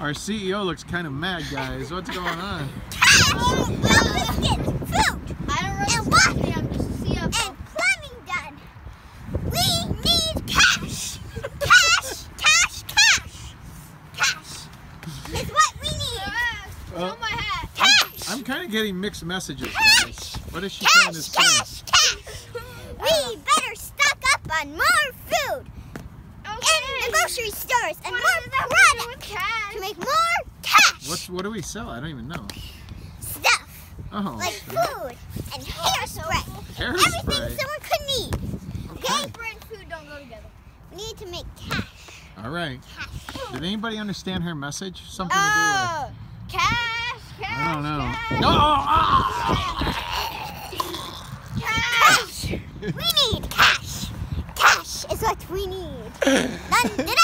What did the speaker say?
Our CEO looks kind of mad, guys. What's going on? Cash! biscuits! Food! I don't And really what? I'm just a CFO. And plumbing done! We need cash! Cash! Cash! Cash! Cash! Is what we need! Well, Show my hat. Cash! I'm kind of getting mixed messages, Cash! guys. What is she trying to Cash! say? Cash! Cash! We better stock up on more food! Okay. in the grocery stores and What more does that have to do products with cash? to make more cash What's what do we sell? I don't even know. stuff Oh, like food and hairspray. hairspray. Everything someone could need. Okay? Hairspray and food don't go together. We need to make cash. All right. Cash. Did anybody understand her message? Something to Oh, cash, do with. cash. I don't know. Cash, No! ah! Cash. we need cash. Cash is what we need. Da, da.